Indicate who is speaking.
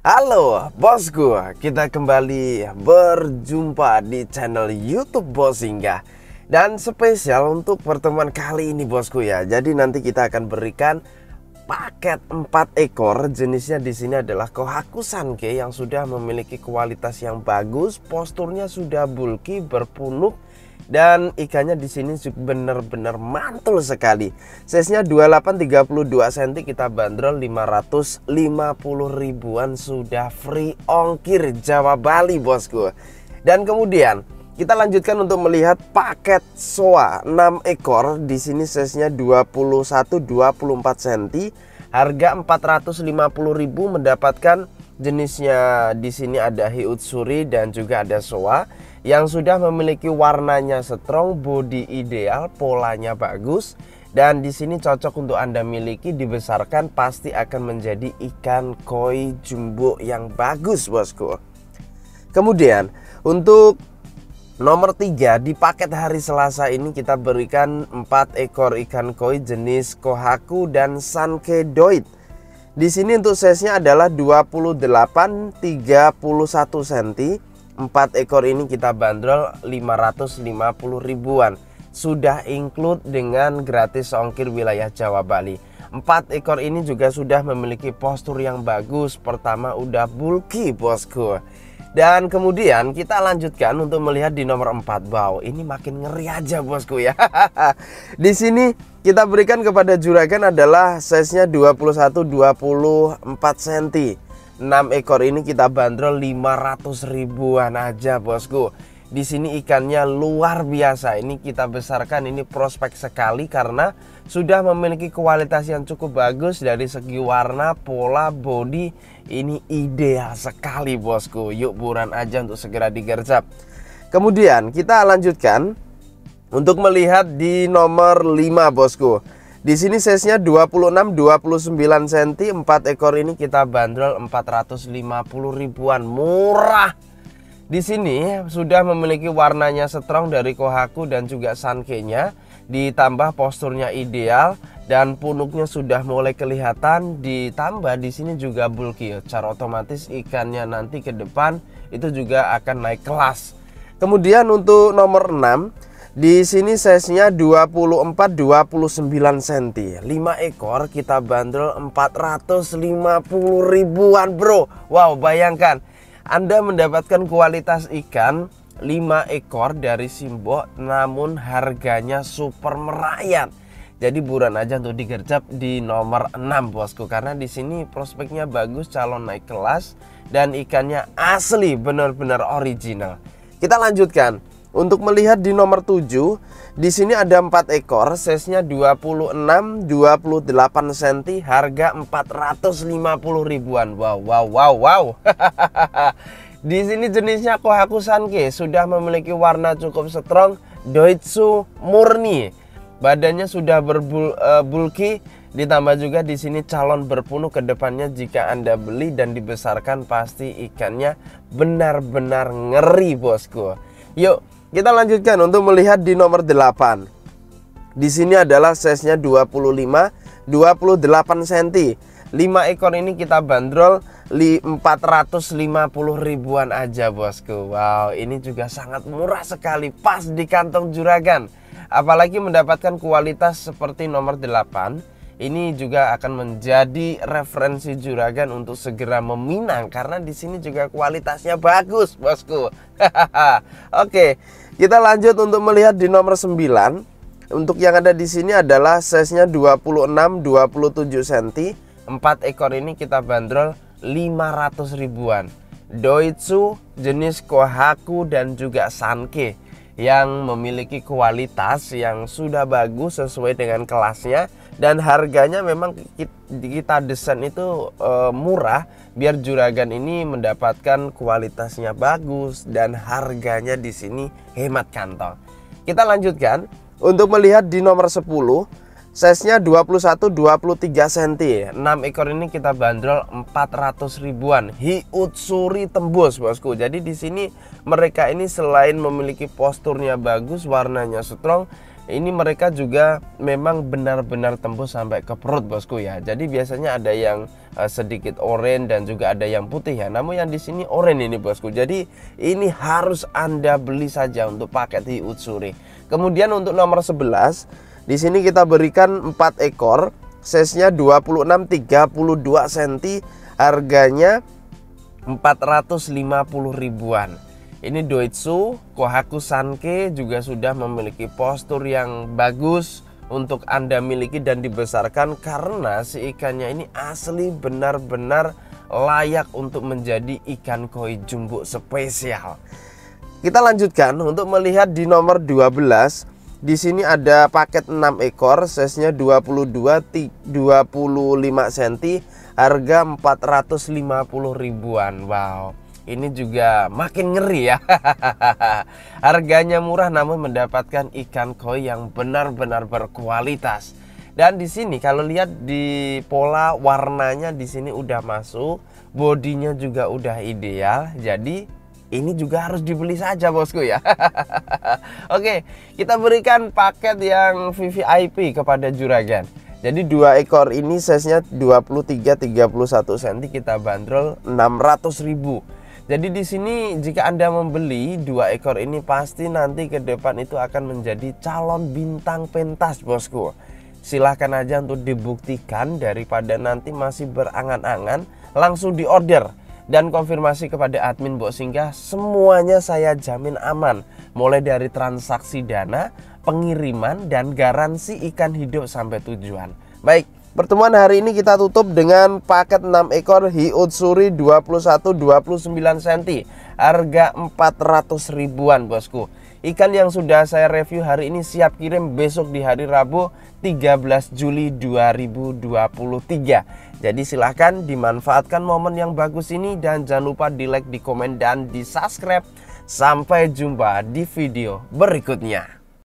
Speaker 1: Halo bosku, kita kembali berjumpa di channel YouTube Bos Singgah. Dan spesial untuk pertemuan kali ini bosku ya. Jadi nanti kita akan berikan paket 4 ekor. Jenisnya di sini adalah Kohaku Sanke yang sudah memiliki kualitas yang bagus Posturnya sudah bulky, berpunuk dan ikannya di sini benar-benar mantul sekali. Size-nya 28 32 cm kita bandrol 550 ribuan sudah free ongkir Jawa Bali bosku. Dan kemudian kita lanjutkan untuk melihat paket soa 6 ekor. Di sini size-nya 21 24 cm. Harga 450.000 mendapatkan jenisnya di sini ada hiutsuri dan juga ada soa yang sudah memiliki warnanya strong, body ideal, polanya bagus dan di sini cocok untuk Anda miliki dibesarkan pasti akan menjadi ikan koi jumbo yang bagus bosku. Kemudian untuk nomor 3 di paket hari Selasa ini kita berikan 4 ekor ikan koi jenis kohaku dan sankedoid. Di sini untuk size-nya adalah 28 31 cm 4 ekor ini kita bandrol 550 ribuan. Sudah include dengan gratis ongkir wilayah Jawa Bali. 4 ekor ini juga sudah memiliki postur yang bagus. Pertama udah bulky bosku dan kemudian kita lanjutkan untuk melihat di nomor 4 Wow, ini makin ngeri aja bosku ya. di sini kita berikan kepada juragan adalah size-nya 21 24 cm. 6 ekor ini kita bandrol 500 ribuan aja bosku di sini ikannya luar biasa ini kita besarkan ini prospek sekali karena sudah memiliki kualitas yang cukup bagus dari segi warna pola body. Ini ideal sekali bosku. Yuk buruan aja untuk segera digercap kemudian kita lanjutkan untuk melihat di nomor 5 bosku. Di sini size-nya 26 29 cm, 4 ekor ini kita bandrol 450 ribuan. Murah. Di sini sudah memiliki warnanya strong dari Kohaku dan juga Sanke-nya, ditambah posturnya ideal dan punuknya sudah mulai kelihatan, ditambah di sini juga bulky. Secara otomatis ikannya nanti ke depan itu juga akan naik kelas. Kemudian untuk nomor 6 di sini size-nya 24 29 cm. 5 ekor kita bandrol 450 ribuan, Bro. Wow, bayangkan Anda mendapatkan kualitas ikan 5 ekor dari Simbo namun harganya super merayat. Jadi buruan aja untuk digercap di nomor 6 bosku karena di sini prospeknya bagus calon naik kelas dan ikannya asli benar-benar original. Kita lanjutkan. Untuk melihat di nomor 7, di sini ada 4 ekor, size-nya 26 28 cm, harga 450 ribuan. Wow, wow, wow, wow. di sini jenisnya Kohaku Sanke sudah memiliki warna cukup strong, Doitsu murni. Badannya sudah berbulky, uh, ditambah juga di sini calon berpunuh ke depannya jika Anda beli dan dibesarkan pasti ikannya benar-benar ngeri, bosku. Yuk, kita lanjutkan untuk melihat di nomor 8. Di sini adalah size-nya 25 28 cm. 5 ekor ini kita bandrol 450 ribuan aja bosku Wow ini juga sangat murah sekali Pas di kantong juragan Apalagi mendapatkan kualitas seperti nomor 8 ini juga akan menjadi referensi juragan untuk segera meminang karena di sini juga kualitasnya bagus, bosku. Oke, kita lanjut untuk melihat di nomor 9. Untuk yang ada di sini adalah size-nya 26 27 cm. 4 ekor ini kita bandrol 500 ribuan. Doitsu jenis Kohaku dan juga Sanke yang memiliki kualitas yang sudah bagus sesuai dengan kelasnya dan harganya memang kita desain itu e, murah biar juragan ini mendapatkan kualitasnya bagus dan harganya di sini hemat kantong. Kita lanjutkan untuk melihat di nomor 10 Size-nya 21 23 cm. 6 ekor ini kita bandrol 400 ribuan. Hiutsuri tembus, Bosku. Jadi di sini mereka ini selain memiliki posturnya bagus, warnanya strong, ini mereka juga memang benar-benar tembus sampai ke perut bosku ya jadi biasanya ada yang uh, sedikit oranye dan juga ada yang putih ya. Namun yang di sini oranye ini bosku. Jadi ini harus Anda beli saja untuk paket di Utsuri. Kemudian untuk nomor 11 di sini kita berikan 4 ekor, size-nya 26 32 cm, harganya 450 ribuan. Ini Doitsu Kohaku Sanke juga sudah memiliki postur yang bagus untuk Anda miliki dan dibesarkan karena si ikannya ini asli benar-benar layak untuk menjadi ikan koi jumbo spesial. Kita lanjutkan untuk melihat di nomor 12. Di sini ada paket 6 ekor, size-nya 22 25 cm, harga 450 ribuan. Wow ini juga makin ngeri ya. Harganya murah namun mendapatkan ikan koi yang benar-benar berkualitas. Dan di sini kalau lihat di pola warnanya di sini udah masuk, bodinya juga udah ideal. Jadi ini juga harus dibeli saja bosku ya. Oke, kita berikan paket yang VVIP kepada juragan. Jadi dua ekor ini size-nya 23 31 cm kita bandrol 600 ribu jadi di sini jika Anda membeli dua ekor ini pasti nanti ke depan itu akan menjadi calon bintang pentas bosku. Silahkan aja untuk dibuktikan daripada nanti masih berangan-angan langsung diorder dan konfirmasi kepada admin Bok Singgah semuanya saya jamin aman. Mulai dari transaksi dana, pengiriman dan garansi ikan hidup sampai tujuan. Baik, Pertemuan hari ini kita tutup dengan paket 6 ekor Hiutsuri 21-29 cm Harga 400 ribuan bosku Ikan yang sudah saya review hari ini siap kirim besok di hari Rabu 13 Juli 2023 Jadi silahkan dimanfaatkan momen yang bagus ini Dan jangan lupa di like, di komen, dan di subscribe. Sampai jumpa di video berikutnya